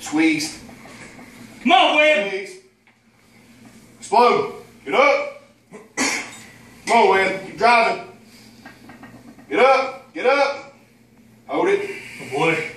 Squeeze. Come on, Webb. Squeeze. Explode. Get up. Come on, Webb. Keep driving. Get up. Get up. Hold it. Oh boy.